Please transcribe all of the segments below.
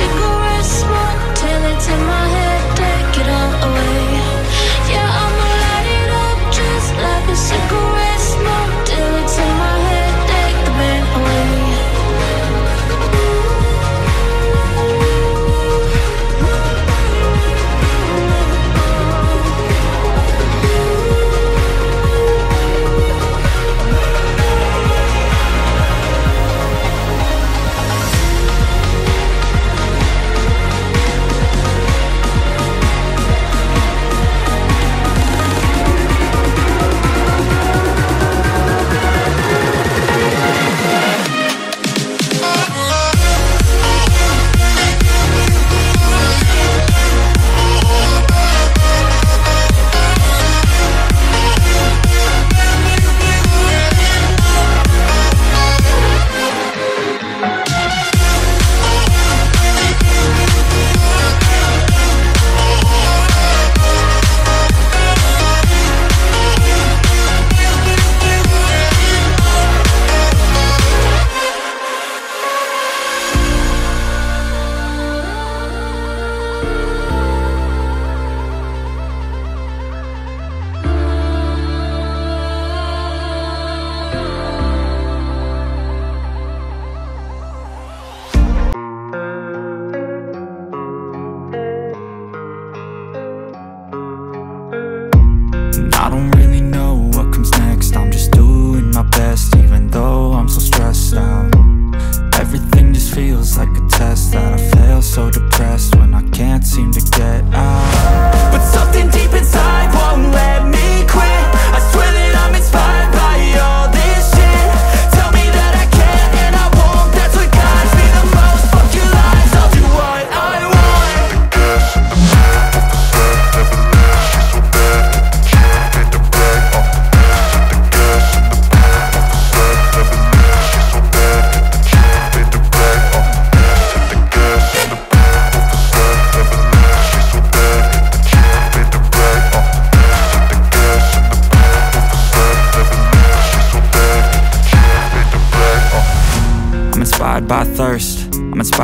She smoke small till it's in my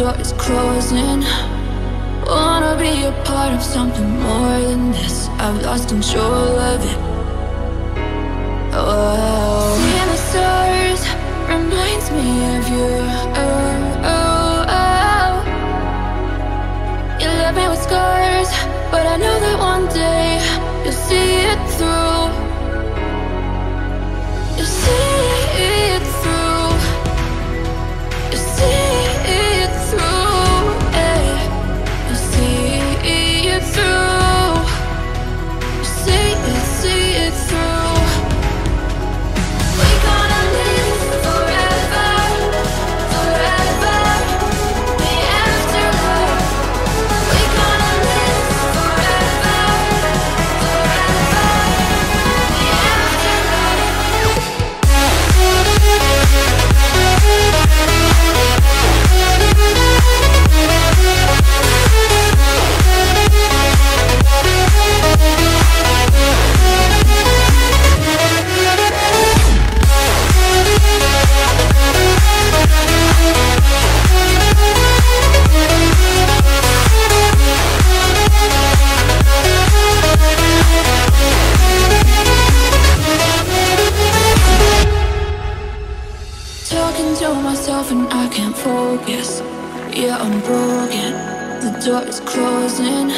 door is closing. Wanna be a part of something more than this. I've lost control of it. Oh, seeing the stars reminds me of you. Oh, oh, oh. You left me with scars, but I know door is closing.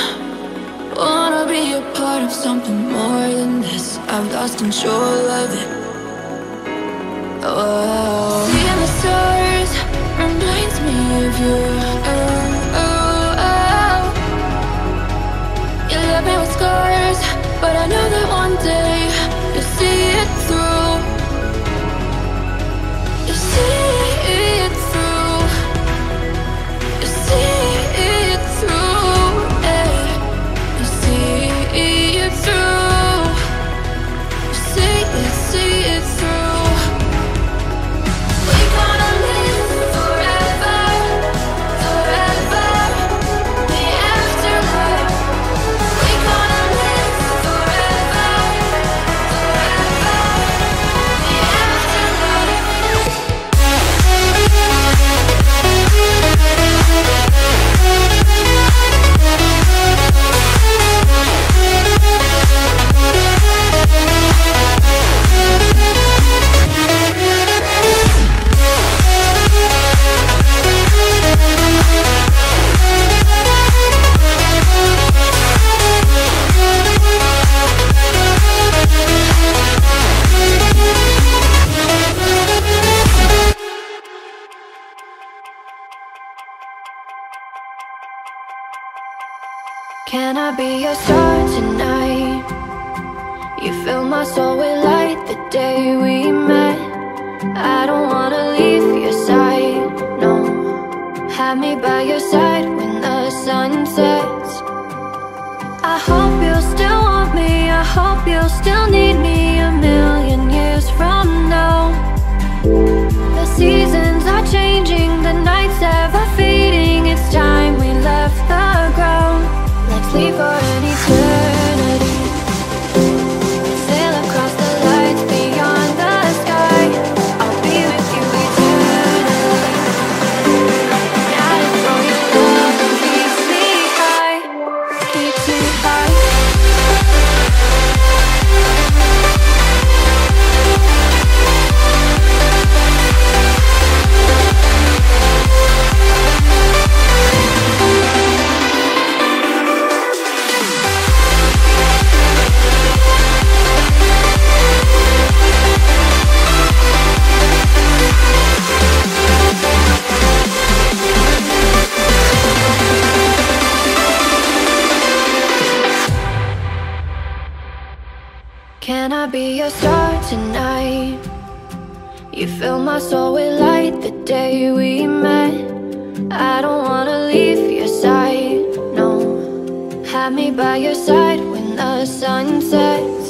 Wanna be a part of something more than this. I've lost control of it. Oh, seeing the stars reminds me of you. Can I be your star tonight? You fill my soul with light the day we met. I don't wanna leave your side, no. Have me by your side when the sun sets. I hope you'll still want me. I hope you'll still need me a million years from now. The seasons are Can I be your star tonight? You fill my soul with light the day we met. I don't wanna leave your side, no. Have me by your side when the sun sets.